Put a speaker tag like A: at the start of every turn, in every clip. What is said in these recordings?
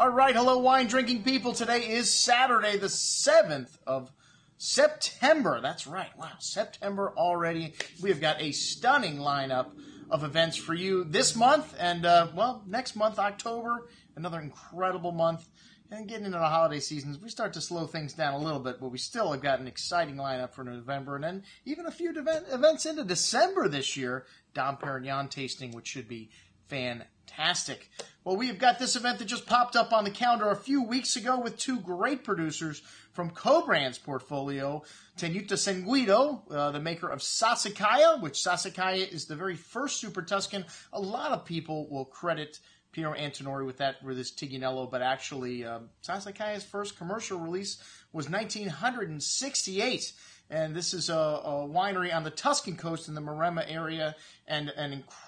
A: All right, hello, wine drinking people. Today is Saturday, the 7th of September. That's right. Wow, September already. We have got a stunning lineup of events for you this month and, uh, well, next month, October, another incredible month. And getting into the holiday seasons, we start to slow things down a little bit, but we still have got an exciting lineup for November and then even a few event, events into December this year. Dom Perignon tasting, which should be fantastic. Well, we've got this event that just popped up on the calendar a few weeks ago with two great producers from Kobrand's portfolio, Tenuta San Guido, uh, the maker of Sassicaia, which Sassicaia is the very first Super Tuscan. A lot of people will credit Piero Antinori with that with this Tignanello, but actually um, Sassicaia's first commercial release was 1968 and this is a, a, winery on the Tuscan coast in the Maremma area, and an incredible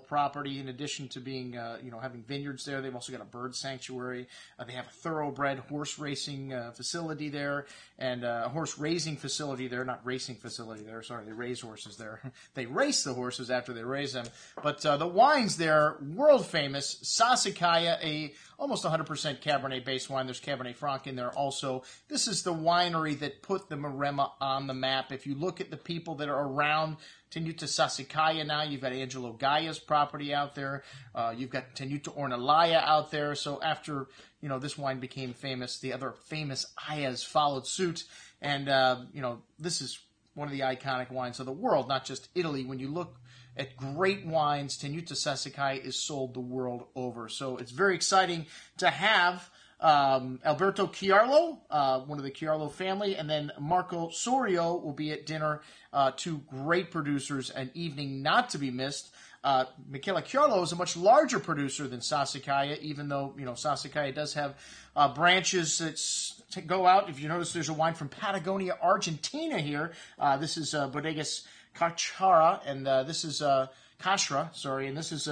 A: property. In addition to being, uh, you know, having vineyards there, they've also got a bird sanctuary. Uh, they have a thoroughbred horse racing uh, facility there, and uh, a horse raising facility there. Not racing facility there. Sorry, they raise horses there. they race the horses after they raise them. But uh, the wines there, world famous. Sassicaia, a almost 100% Cabernet based wine. There's Cabernet Franc in there also. This is the winery that put the Maremma on the map. If you look at the people that are around Tenuta Sassicaia now, you've got Angelo Gaja's property out there. Uh, you've got Tenuta Ornellaia out there. So after, you know, this wine became famous, the other famous Ayas followed suit. And, uh, you know, this is one of the iconic wines of the world, not just Italy. When you look at great wines, Tenuta Sassicaia is sold the world over. So it's very exciting to have um, Alberto Chiarlo, uh, one of the Chiarlo family, and then Marco Sorio will be at dinner. Uh, two great producers, an evening not to be missed. Uh, Michele Chiarlo is a much larger producer than Sassicaia, even though you know Sassicaia does have uh, branches that go out. If you notice, there's a wine from Patagonia, Argentina here. Uh, this is uh, Bodegas Cachara, and uh, this is uh, Chacra, sorry, and this is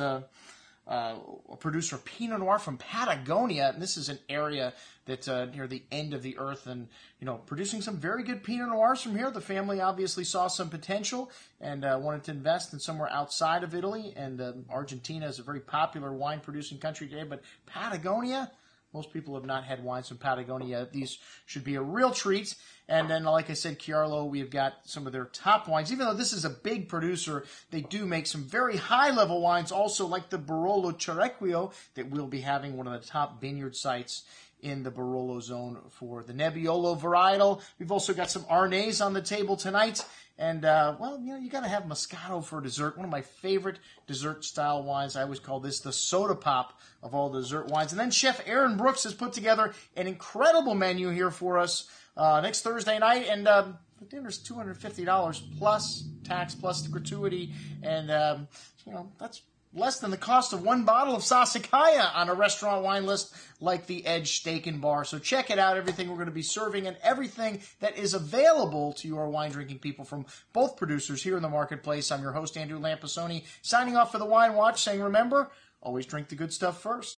A: uh, a producer of Pinot Noir from Patagonia, and this is an area that's uh, near the end of the earth, and you know, producing some very good Pinot Noirs from here. The family obviously saw some potential and uh, wanted to invest in somewhere outside of Italy, and uh, Argentina is a very popular wine producing country today, but Patagonia most people have not had wines from Patagonia. These should be a real treat. And then, like I said, Chiarlo, we've got some of their top wines. Even though this is a big producer, they do make some very high level wines, also like the Barolo Cerequio that we'll be having one of the top vineyard sites in the Barolo zone for the Nebbiolo varietal. We've also got some Arneis on the table tonight. And, uh, well, you know, you got to have Moscato for dessert. One of my favorite dessert style wines. I always call this the soda pop of all dessert wines. And then Chef Aaron Brooks has put together an incredible menu here for us uh, next Thursday night. And uh, the dinner's $250 plus tax plus the gratuity. And, um, you know, that's less than the cost of one bottle of Sassicaia on a restaurant wine list like the Edge Steak and Bar. So check it out, everything we're going to be serving and everything that is available to your wine drinking people from both producers here in the marketplace. I'm your host, Andrew Lampasone, signing off for the Wine Watch, saying remember, always drink the good stuff first.